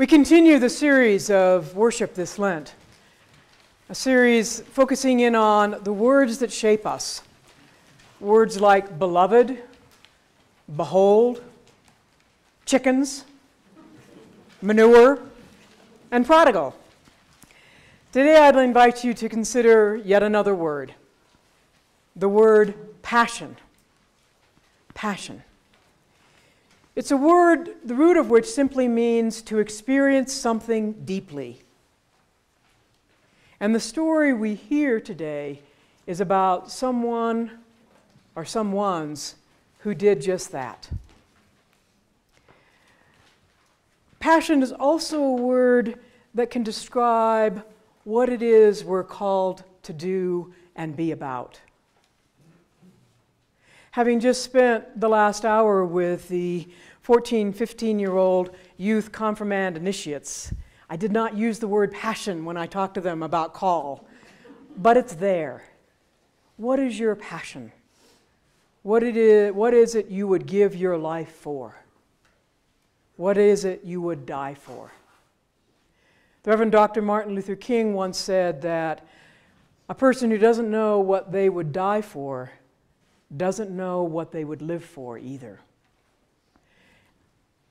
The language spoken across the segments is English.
We continue the series of worship this Lent, a series focusing in on the words that shape us. Words like beloved, behold, chickens, manure, and prodigal. Today I'd invite you to consider yet another word the word passion. Passion. It's a word, the root of which simply means to experience something deeply. And the story we hear today is about someone or someones who did just that. Passion is also a word that can describe what it is we're called to do and be about. Having just spent the last hour with the 14, 15 year old youth confirmand initiates. I did not use the word passion when I talked to them about call, but it's there. What is your passion? What, it is, what is it you would give your life for? What is it you would die for? The Reverend Dr. Martin Luther King once said that a person who doesn't know what they would die for doesn't know what they would live for either.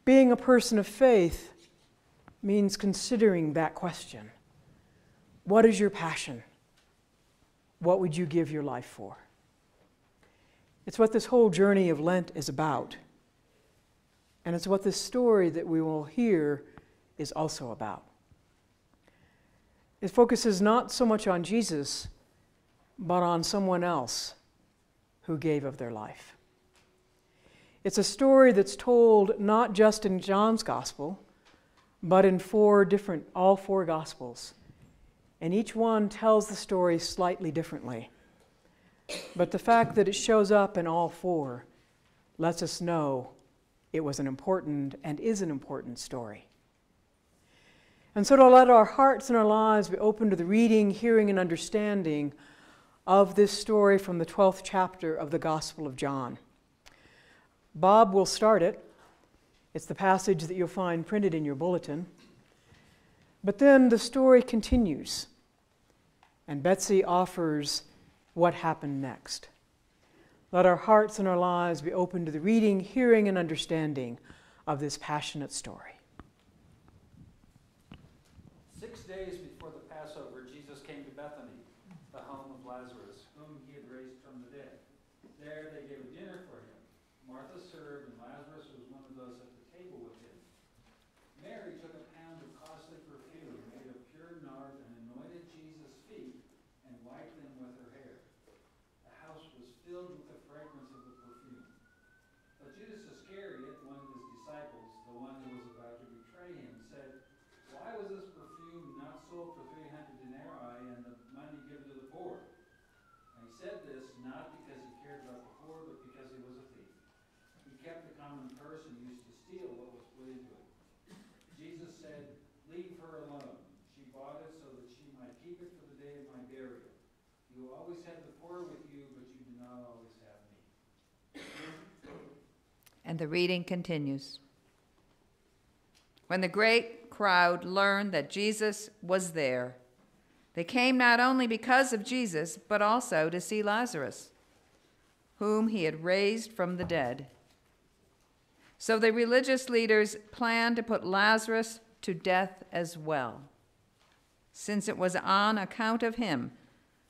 Being a person of faith means considering that question What is your passion? What would you give your life for? It's what this whole journey of Lent is about. And it's what this story that we will hear is also about. It focuses not so much on Jesus, but on someone else who gave of their life. It's a story that's told not just in John's gospel, but in four different, all four gospels. And each one tells the story slightly differently. But the fact that it shows up in all four lets us know it was an important and is an important story. And so to let our hearts and our lives be open to the reading, hearing, and understanding of this story from the 12th chapter of the Gospel of John. Bob will start it. It's the passage that you'll find printed in your bulletin. But then the story continues, and Betsy offers what happened next. Let our hearts and our lives be open to the reading, hearing, and understanding of this passionate story. Six days before the Passover, Jesus came to Bethany, the home of Lazarus, whom he had raised from the dead. There they gave a dinner for him. Martha served, and Lazarus was one of those at the table with him. Mary took a pound of costly perfume made of pure nard and anointed Jesus' feet and wiped them with her hair. The house was filled with the fragrance of the perfume. But Judas Iscariot, one of his disciples, the one who was about to betray him, said, Why was this perfume not sold for 300 denarii and the money given to the poor? And he said this not because he cared about the poor, but because he was a thief. He kept the common purse and used to steal what was put into it. Jesus said, Leave her alone. She bought it so that she might keep it for the day of my burial. You always the poor with you, but you do not always have me. And the reading continues. When the great crowd learned that Jesus was there, they came not only because of Jesus, but also to see Lazarus, whom he had raised from the dead. So the religious leaders planned to put Lazarus to death as well, since it was on account of him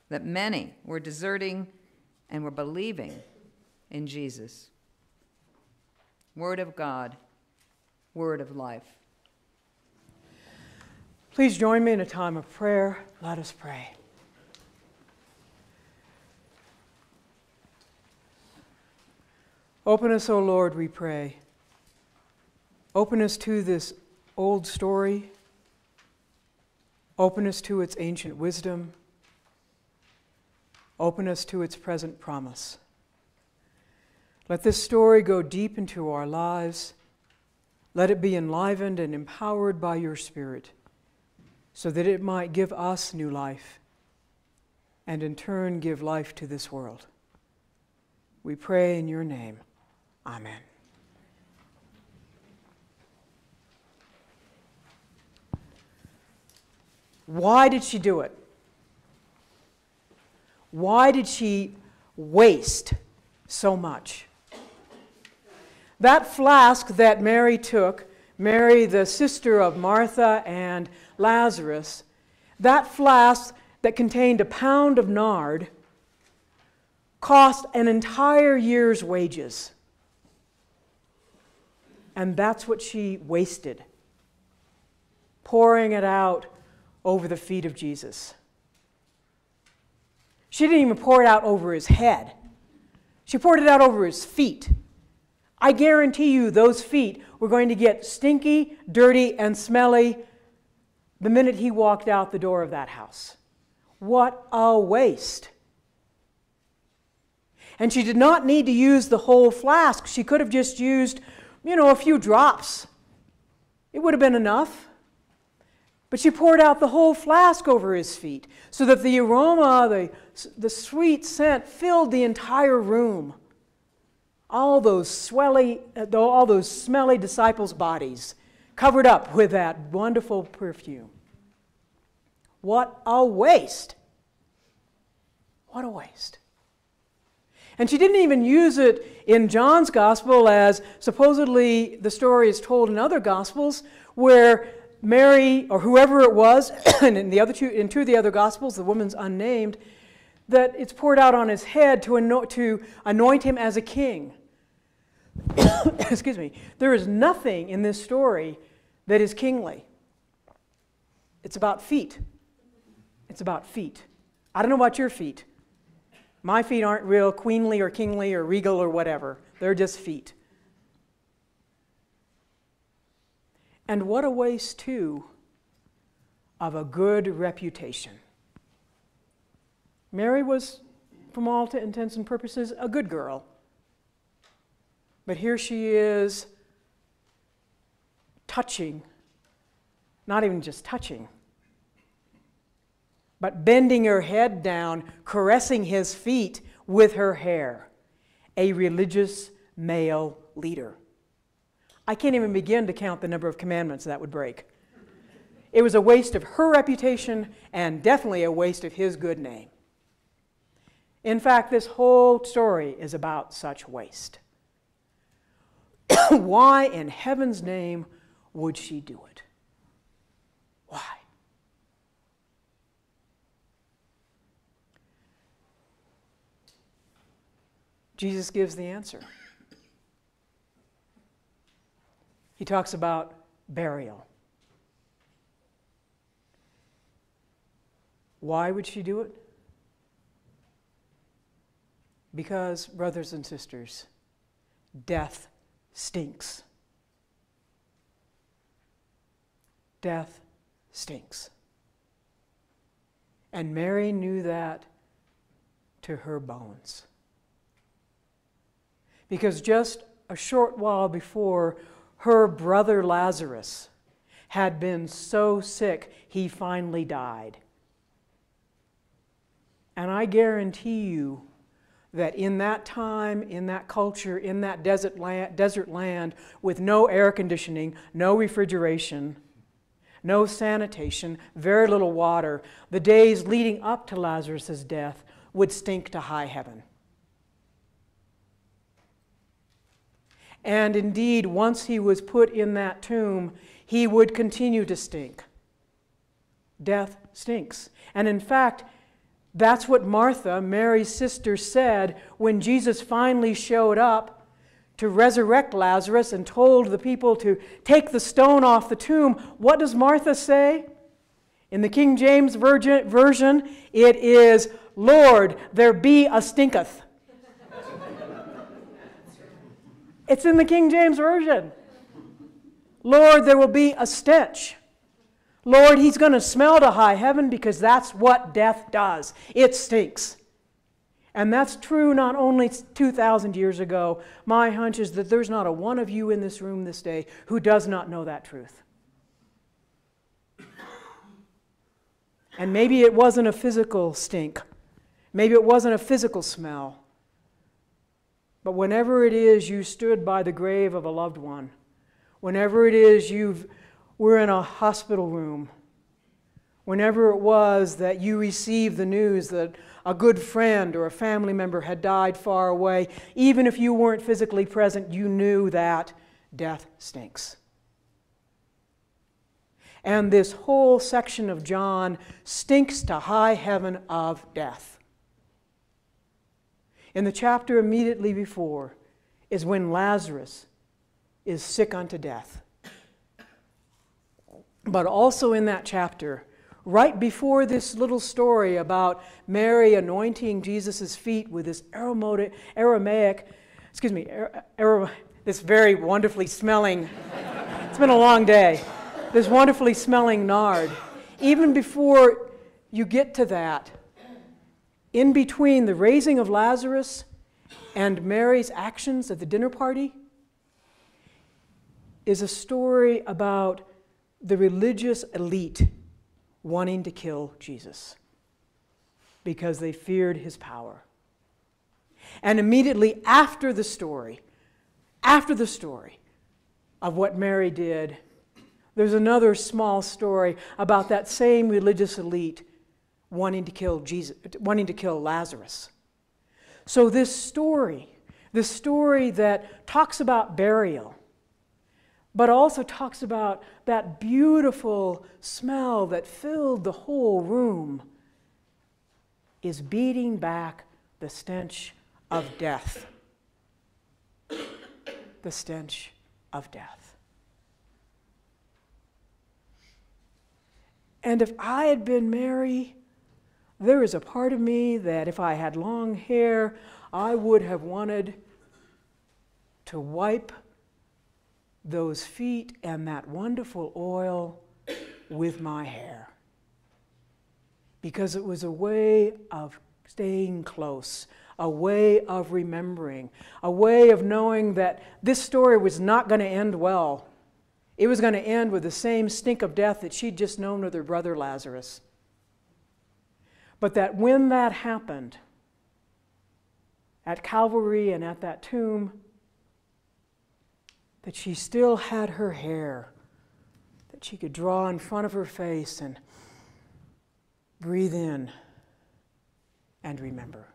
that many were deserting and were believing in Jesus. Word of God, word of life. Please join me in a time of prayer. Let us pray. Open us, O Lord, we pray. Open us to this old story. Open us to its ancient wisdom. Open us to its present promise. Let this story go deep into our lives. Let it be enlivened and empowered by your Spirit so that it might give us new life and in turn give life to this world. We pray in your name. Amen. Why did she do it? Why did she waste so much? That flask that Mary took, Mary, the sister of Martha and Lazarus, that flask that contained a pound of nard cost an entire year's wages. And that's what she wasted, pouring it out over the feet of Jesus. She didn't even pour it out over his head, she poured it out over his feet. I guarantee you those feet were going to get stinky, dirty, and smelly the minute he walked out the door of that house. What a waste. And she did not need to use the whole flask. She could have just used, you know, a few drops. It would have been enough. But she poured out the whole flask over his feet so that the aroma, the, the sweet scent filled the entire room. All those swelly, uh, all those smelly disciples' bodies covered up with that wonderful perfume. What a waste! What a waste. And she didn't even use it in John's gospel as supposedly the story is told in other gospels, where Mary or whoever it was, and in the other two, in two of the other gospels, the woman's unnamed, that it's poured out on his head to anoint, to anoint him as a king. Excuse me. There is nothing in this story that is kingly. It's about feet. It's about feet. I don't know about your feet. My feet aren't real queenly or kingly or regal or whatever. They're just feet. And what a waste, too, of a good reputation. Mary was, from all intents and purposes, a good girl. But here she is touching, not even just touching, but bending her head down, caressing his feet with her hair. A religious male leader. I can't even begin to count the number of commandments that would break. It was a waste of her reputation and definitely a waste of his good name. In fact, this whole story is about such waste. Why in heaven's name would she do it? Why? Jesus gives the answer. He talks about burial. Why would she do it? Because, brothers and sisters, death stinks. Death stinks. And Mary knew that to her bones. Because just a short while before, her brother Lazarus had been so sick he finally died. And I guarantee you that in that time, in that culture, in that desert land, desert land with no air conditioning, no refrigeration, no sanitation, very little water, the days leading up to Lazarus' death would stink to high heaven. And indeed, once he was put in that tomb, he would continue to stink. Death stinks. And in fact, that's what Martha, Mary's sister, said when Jesus finally showed up to resurrect Lazarus and told the people to take the stone off the tomb. What does Martha say? In the King James Version, it is, Lord, there be a stinketh. It's in the King James Version. Lord, there will be a stench. Lord, he's going to smell to high heaven because that's what death does. It stinks. And that's true not only 2,000 years ago. My hunch is that there's not a one of you in this room this day who does not know that truth. And maybe it wasn't a physical stink. Maybe it wasn't a physical smell. But whenever it is you stood by the grave of a loved one, whenever it is you've, we're in a hospital room, whenever it was that you received the news that a good friend or a family member had died far away, even if you weren't physically present, you knew that death stinks. And this whole section of John stinks to high heaven of death. In the chapter immediately before is when Lazarus is sick unto death. But also in that chapter, right before this little story about Mary anointing Jesus' feet with this Aramaic, excuse me, this very wonderfully smelling, it's been a long day, this wonderfully smelling nard. Even before you get to that, in between the raising of Lazarus and Mary's actions at the dinner party, is a story about the religious elite wanting to kill Jesus because they feared his power. And immediately after the story, after the story of what Mary did, there's another small story about that same religious elite wanting to kill Jesus, wanting to kill Lazarus. So this story, this story that talks about burial, but also talks about that beautiful smell that filled the whole room, is beating back the stench of death. The stench of death. And if I had been Mary, there is a part of me that if I had long hair, I would have wanted to wipe those feet and that wonderful oil with my hair. Because it was a way of staying close, a way of remembering, a way of knowing that this story was not going to end well. It was going to end with the same stink of death that she'd just known with her brother Lazarus. But that when that happened, at Calvary and at that tomb, that she still had her hair that she could draw in front of her face and breathe in and remember.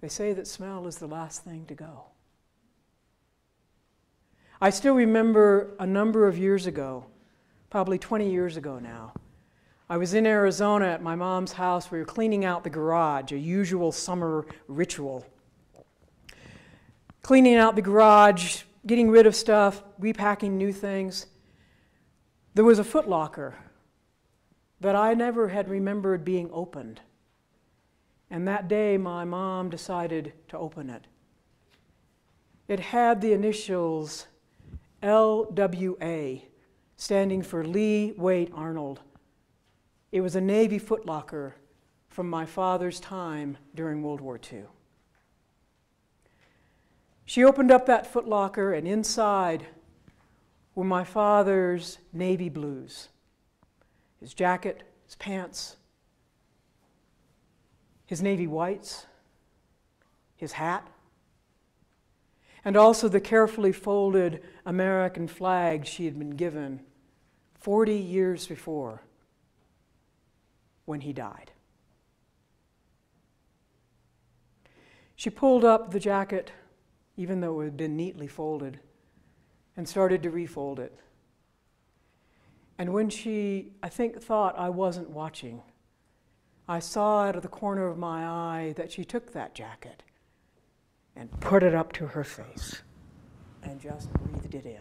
They say that smell is the last thing to go. I still remember a number of years ago, probably 20 years ago now. I was in Arizona at my mom's house. We were cleaning out the garage, a usual summer ritual cleaning out the garage, getting rid of stuff, repacking new things. There was a footlocker that I never had remembered being opened. And that day, my mom decided to open it. It had the initials LWA, standing for Lee Wait Arnold. It was a Navy footlocker from my father's time during World War II. She opened up that footlocker, and inside were my father's navy blues his jacket, his pants, his navy whites, his hat, and also the carefully folded American flag she had been given 40 years before when he died. She pulled up the jacket even though it had been neatly folded, and started to refold it. And when she, I think, thought I wasn't watching, I saw out of the corner of my eye that she took that jacket and put it up to her face and just breathed it in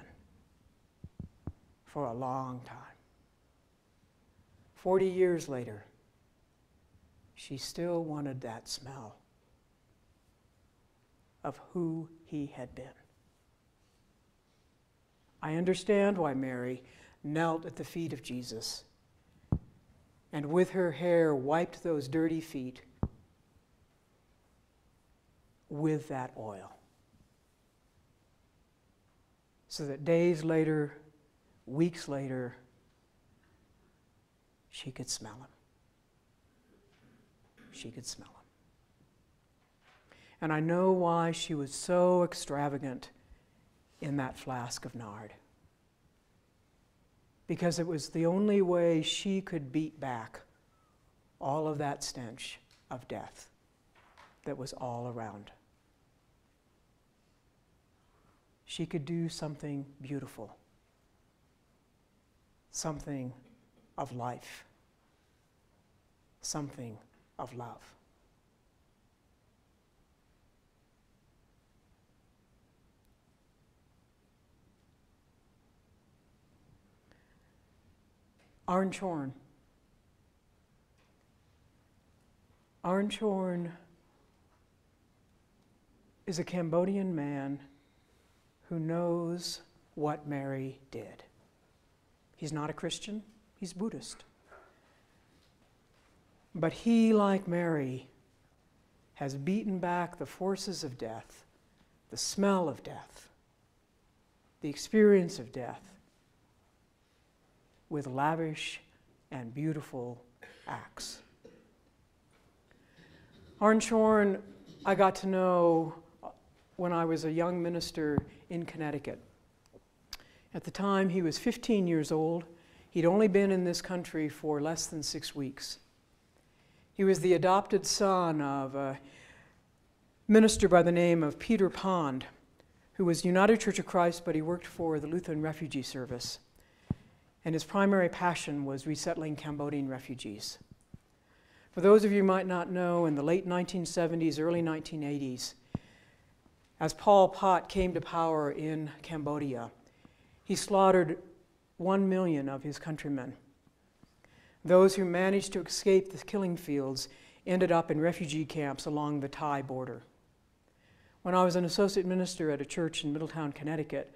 for a long time. Forty years later, she still wanted that smell of who he had been. I understand why Mary knelt at the feet of Jesus and with her hair wiped those dirty feet with that oil. So that days later, weeks later, she could smell him. She could smell him. And I know why she was so extravagant in that flask of nard. because it was the only way she could beat back all of that stench of death that was all around. She could do something beautiful, something of life, something of love. Arn Chorn. Arn Chorn is a Cambodian man who knows what Mary did. He's not a Christian, he's Buddhist. But he, like Mary, has beaten back the forces of death, the smell of death, the experience of death, with lavish and beautiful acts. Arn Chorn, I got to know when I was a young minister in Connecticut. At the time, he was 15 years old. He'd only been in this country for less than six weeks. He was the adopted son of a minister by the name of Peter Pond, who was United Church of Christ, but he worked for the Lutheran Refugee Service. And his primary passion was resettling Cambodian refugees. For those of you who might not know, in the late 1970s, early 1980s, as Pol Pot came to power in Cambodia, he slaughtered one million of his countrymen. Those who managed to escape the killing fields ended up in refugee camps along the Thai border. When I was an associate minister at a church in Middletown, Connecticut,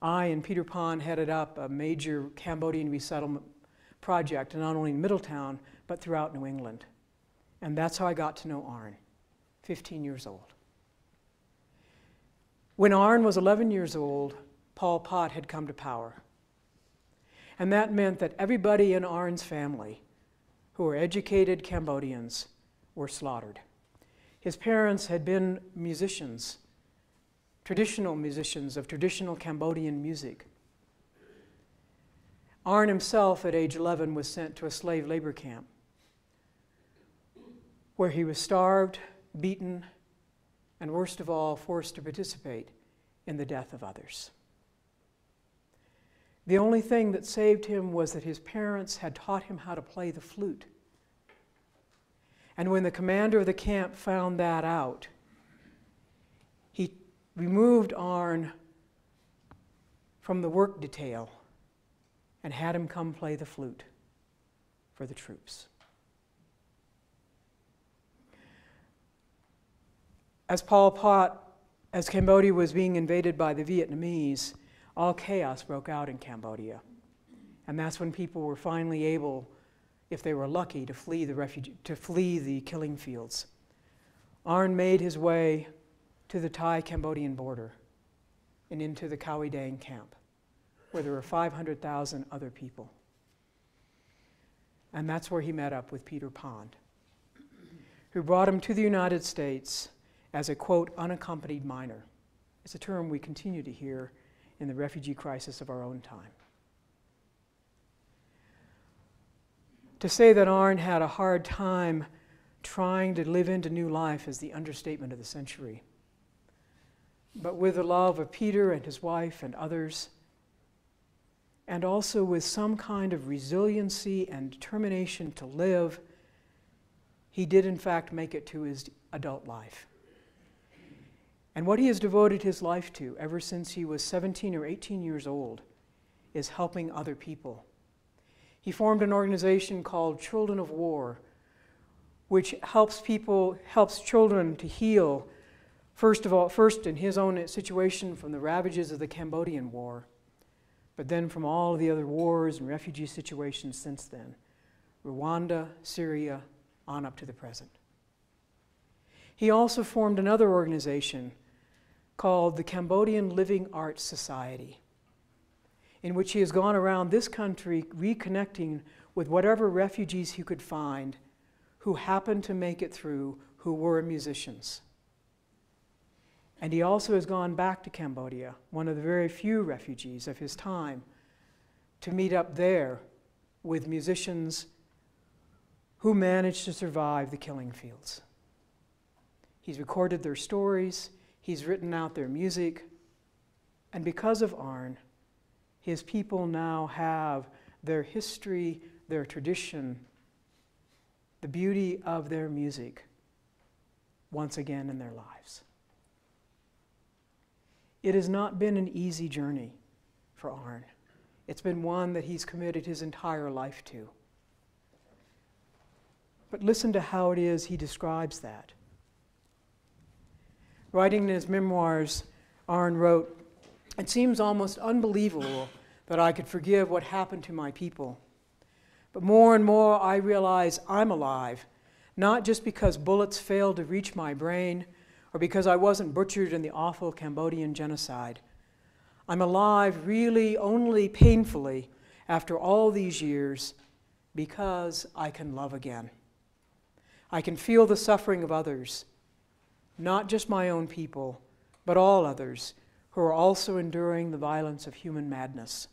I and Peter Pond headed up a major Cambodian resettlement project, not only in Middletown, but throughout New England. And that's how I got to know Arn, 15 years old. When Arn was 11 years old, Pol Pot had come to power. And that meant that everybody in Arn's family who were educated Cambodians were slaughtered. His parents had been musicians, traditional musicians of traditional Cambodian music. Arn himself, at age 11, was sent to a slave labor camp where he was starved, beaten, and worst of all, forced to participate in the death of others. The only thing that saved him was that his parents had taught him how to play the flute. And when the commander of the camp found that out, he removed Arn from the work detail and had him come play the flute for the troops. As Pot, as Cambodia was being invaded by the Vietnamese, all chaos broke out in Cambodia. And that's when people were finally able, if they were lucky, to flee the, refugee, to flee the killing fields. Arn made his way to the Thai Cambodian border and into the Khao Dang camp, where there were 500,000 other people. And that's where he met up with Peter Pond, who brought him to the United States as a quote, unaccompanied minor. It's a term we continue to hear in the refugee crisis of our own time. To say that Arn had a hard time trying to live into new life is the understatement of the century. But with the love of Peter and his wife and others, and also with some kind of resiliency and determination to live, he did in fact make it to his adult life. And what he has devoted his life to ever since he was 17 or 18 years old is helping other people. He formed an organization called Children of War, which helps people, helps children to heal, first of all, first in his own situation from the ravages of the Cambodian War, but then from all of the other wars and refugee situations since then Rwanda, Syria, on up to the present. He also formed another organization called the Cambodian Living Arts Society, in which he has gone around this country reconnecting with whatever refugees he could find who happened to make it through who were musicians. And he also has gone back to Cambodia, one of the very few refugees of his time, to meet up there with musicians who managed to survive the killing fields. He's recorded their stories, he's written out their music, and because of Arn, his people now have their history, their tradition, the beauty of their music once again in their lives. It has not been an easy journey for Arn. It's been one that he's committed his entire life to. But listen to how it is he describes that. Writing in his memoirs, Arn wrote, It seems almost unbelievable that I could forgive what happened to my people. But more and more I realize I'm alive, not just because bullets failed to reach my brain or because I wasn't butchered in the awful Cambodian genocide. I'm alive really only painfully after all these years because I can love again. I can feel the suffering of others, not just my own people, but all others who are also enduring the violence of human madness.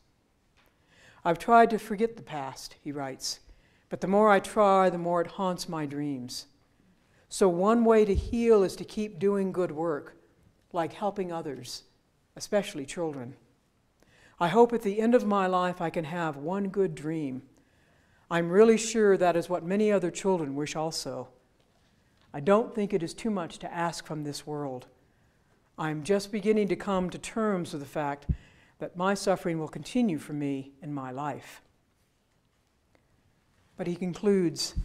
I've tried to forget the past, he writes, but the more I try, the more it haunts my dreams. So, one way to heal is to keep doing good work, like helping others especially children. I hope at the end of my life I can have one good dream. I'm really sure that is what many other children wish also. I don't think it is too much to ask from this world. I'm just beginning to come to terms with the fact that my suffering will continue for me in my life. But he concludes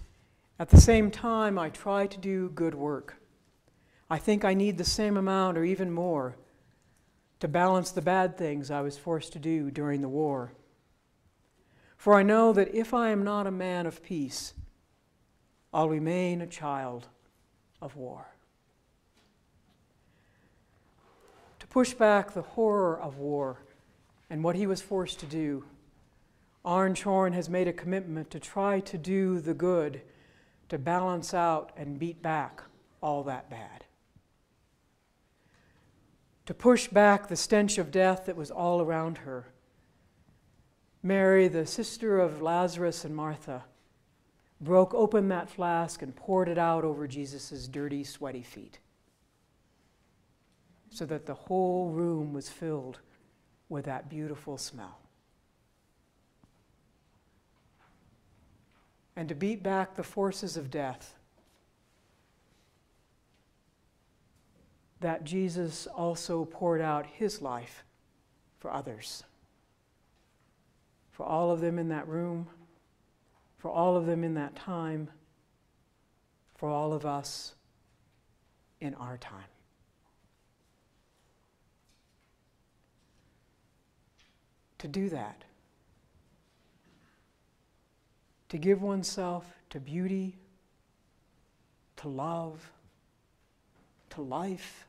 At the same time, I try to do good work. I think I need the same amount or even more to balance the bad things I was forced to do during the war. For I know that if I am not a man of peace, I'll remain a child of war. To push back the horror of war and what he was forced to do, Arn Chorn has made a commitment to try to do the good, to balance out and beat back all that bad to push back the stench of death that was all around her. Mary, the sister of Lazarus and Martha, broke open that flask and poured it out over Jesus' dirty, sweaty feet so that the whole room was filled with that beautiful smell. And to beat back the forces of death, that Jesus also poured out his life for others. For all of them in that room, for all of them in that time, for all of us in our time. To do that, to give oneself to beauty, to love, to life.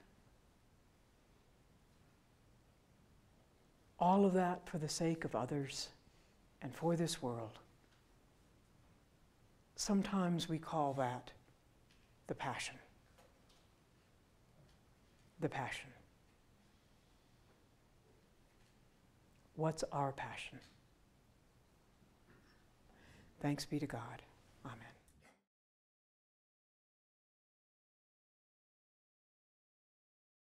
All of that for the sake of others and for this world. Sometimes we call that the passion. The passion. What's our passion? Thanks be to God.